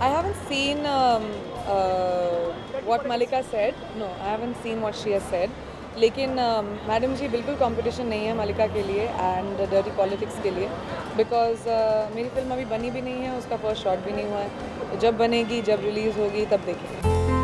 I haven't seen um, uh, what Malika said. No, I haven't seen what she has said. लेकिन um, madam ji बिल्कुल competition नहीं है मलिका के लिए and dirty politics के लिए बिकॉज़ uh, मेरी फ़िल्म अभी बनी भी नहीं है उसका फ़र्स्ट शॉट भी नहीं हुआ है जब बनेगी जब रिलीज़ होगी तब देखेंगे